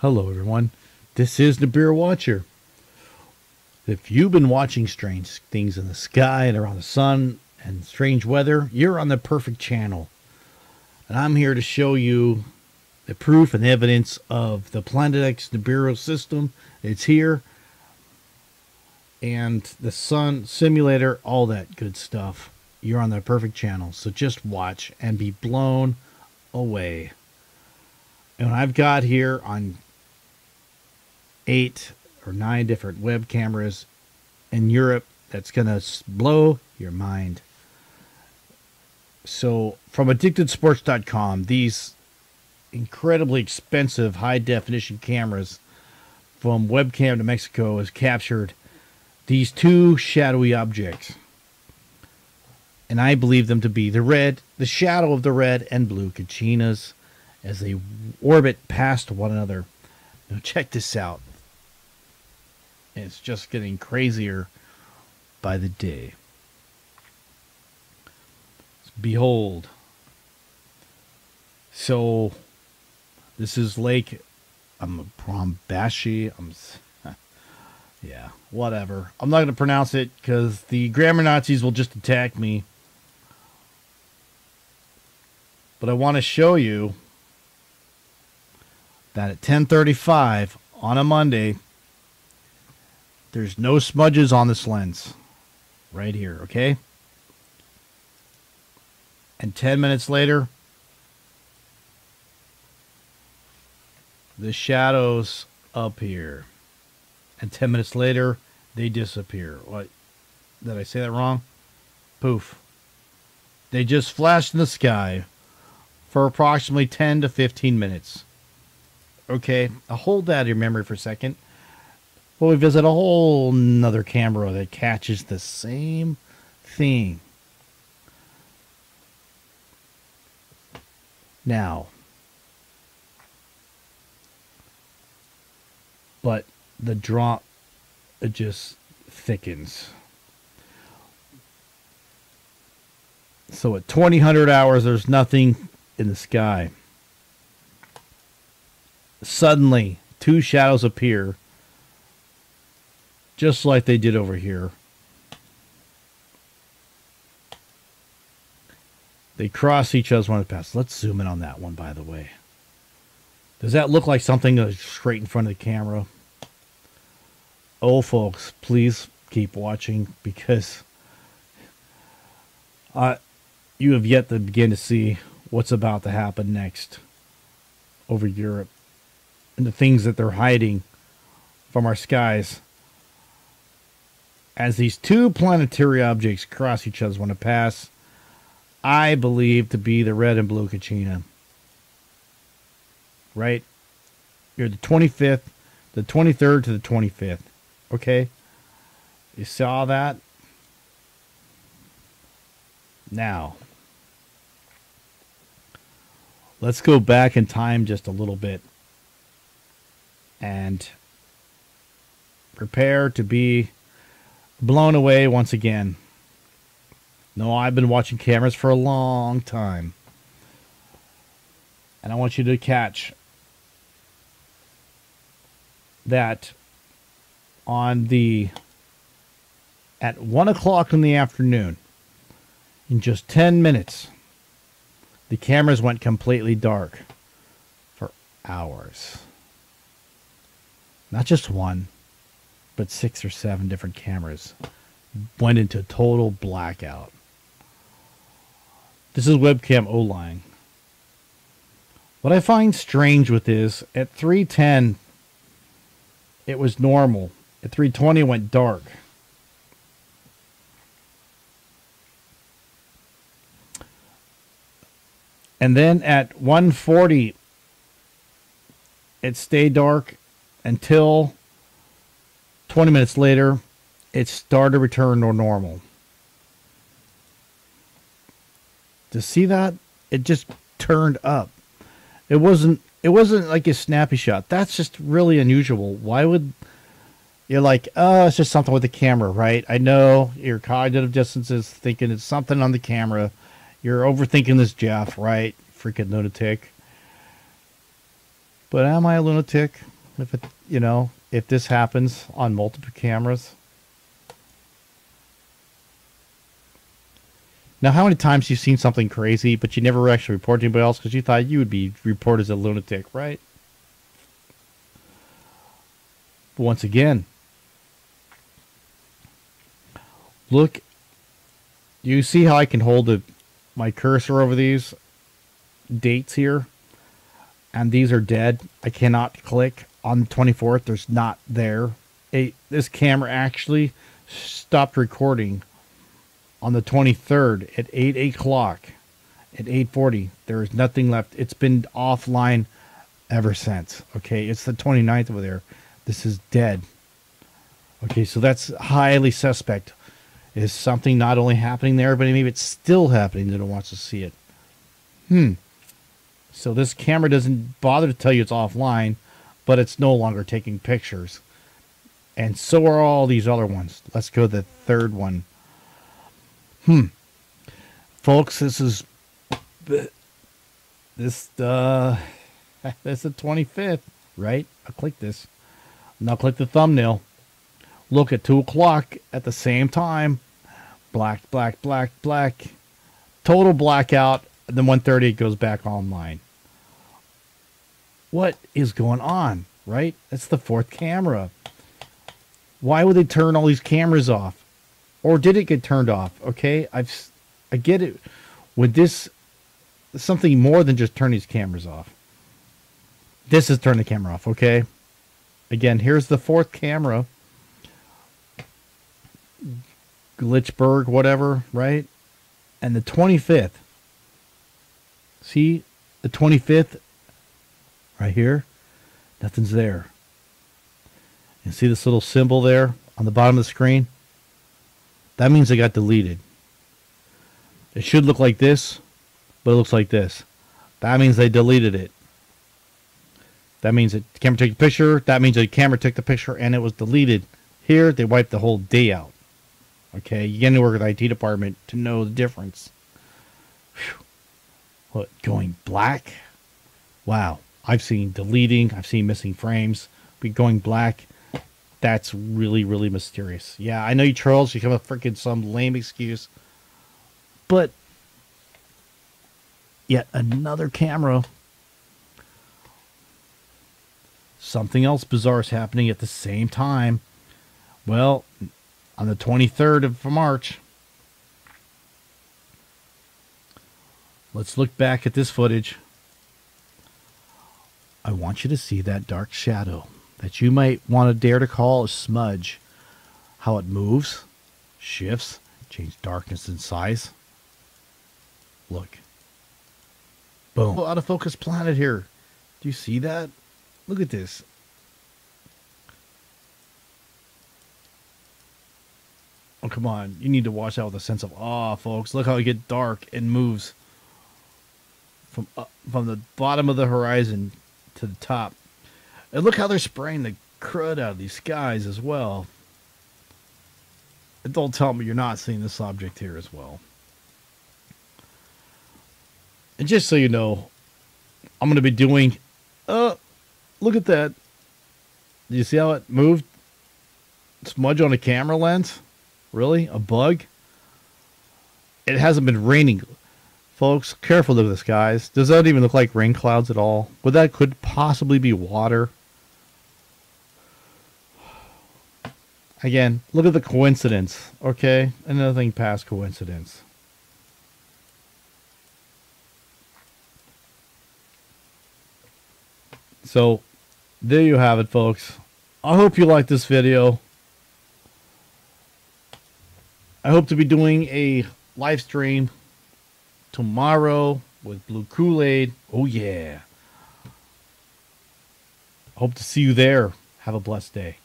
Hello, everyone. This is Nibiru Watcher. If you've been watching strange things in the sky and around the sun and strange weather, you're on the perfect channel. And I'm here to show you the proof and evidence of the Planet X Nibiru system. It's here. And the sun simulator, all that good stuff. You're on the perfect channel. So just watch and be blown away. And I've got here on eight or nine different web cameras in Europe that's going to blow your mind. So, from addictedsports.com, these incredibly expensive high definition cameras from webcam to Mexico has captured these two shadowy objects. And I believe them to be the red, the shadow of the red and blue Kachinas as they orbit past one another. Now, check this out. It's just getting crazier by the day. Behold. So, this is Lake I'm Prombashi. I'm yeah, whatever. I'm not going to pronounce it because the grammar Nazis will just attack me. But I want to show you that at 10:35 on a Monday, there's no smudges on this lens. Right here, okay? And 10 minutes later, the shadows here. And 10 minutes later, they disappear. What? Did I say that wrong? Poof. They just flashed in the sky for approximately 10 to 15 minutes. Okay, I'll hold that in your memory for a second. Well, we visit a whole another camera that catches the same thing. Now, but the drop it just thickens. So at 2000 hours, there's nothing in the sky. Suddenly, two shadows appear just like they did over here. They cross each other's one pass. Let's zoom in on that one, by the way. Does that look like something straight in front of the camera? Oh, folks, please keep watching because you have yet to begin to see what's about to happen next over Europe and the things that they're hiding from our skies as these two planetary objects cross each other when it pass, I believe to be the red and blue Kachina. Right? You're the 25th, the 23rd to the 25th. Okay? You saw that? Now, let's go back in time just a little bit and prepare to be blown away once again. No, I've been watching cameras for a long time. And I want you to catch that on the at one o'clock in the afternoon, in just 10 minutes, the cameras went completely dark for hours. Not just one, but six or seven different cameras went into total blackout. This is webcam O-line. What I find strange with this, at 310, it was normal. At 320, it went dark. And then at 140, it stayed dark until 20 minutes later, it started to return to normal. To see that, it just turned up. It wasn't it wasn't like a snappy shot. That's just really unusual. Why would you're like, oh, it's just something with the camera, right? I know your cognitive distance is thinking it's something on the camera. You're overthinking this, Jeff, right? Freaking lunatic. But am I a lunatic if it, you know, if this happens on multiple cameras? Now, how many times you've seen something crazy, but you never actually report to anybody else because you thought you would be reported as a lunatic, right? Once again, look. You see how I can hold the, my cursor over these dates here? And these are dead. I cannot click on the 24th. There's not there. This camera actually stopped recording on the 23rd at 8 o'clock at 8.40 there is nothing left. It's been offline ever since. Okay it's the 29th over there. This is dead. Okay so that's highly suspect. Is something not only happening there but maybe it's still happening. That it wants to see it. Hmm so this camera doesn't bother to tell you it's offline but it's no longer taking pictures and so are all these other ones let's go to the third one Hmm. Folks, this is this uh this is the 25th, right? I'll click this. Now click the thumbnail. Look at two o'clock at the same time. Black, black, black, black. Total blackout. Then 1.30 it goes back online. What is going on, right? That's the fourth camera. Why would they turn all these cameras off? or did it get turned off? Okay, I've I get it. With this, something more than just turn these cameras off. This is turn the camera off. Okay. Again, here's the fourth camera. Glitchberg, whatever, right? And the 25th. See the 25th right here? Nothing's there. You see this little symbol there on the bottom of the screen? That means it got deleted. It should look like this, but it looks like this. That means they deleted it. That means the camera took the picture. That means the camera took the picture and it was deleted. Here, they wiped the whole day out. Okay, you get to work with the IT department to know the difference. Whew. What, going black? Wow. I've seen deleting. I've seen missing frames. Be going black that's really, really mysterious. Yeah, I know you trolls, you come up freaking some lame excuse. But yet another camera. Something else bizarre is happening at the same time. Well, on the 23rd of March. Let's look back at this footage. I want you to see that dark shadow that you might want to dare to call a smudge. How it moves, shifts, changes darkness and size. Look. Boom. Out of focus planet here. Do you see that? Look at this. Oh, come on. You need to watch out with a sense of awe, folks. Look how it gets dark and moves from uh, from the bottom of the horizon to the top. And look how they're spraying the crud out of these skies as well. And don't tell me you're not seeing this object here as well. And just so you know, I'm going to be doing. Uh, look at that. Do you see how it moved? Smudge on a camera lens? Really? A bug? It hasn't been raining. Folks, careful look at guys. Does that even look like rain clouds at all? But that could possibly be water. Again, look at the coincidence, okay? Another thing past coincidence. So, there you have it, folks. I hope you like this video. I hope to be doing a live stream tomorrow with Blue Kool-Aid. Oh, yeah. Hope to see you there. Have a blessed day.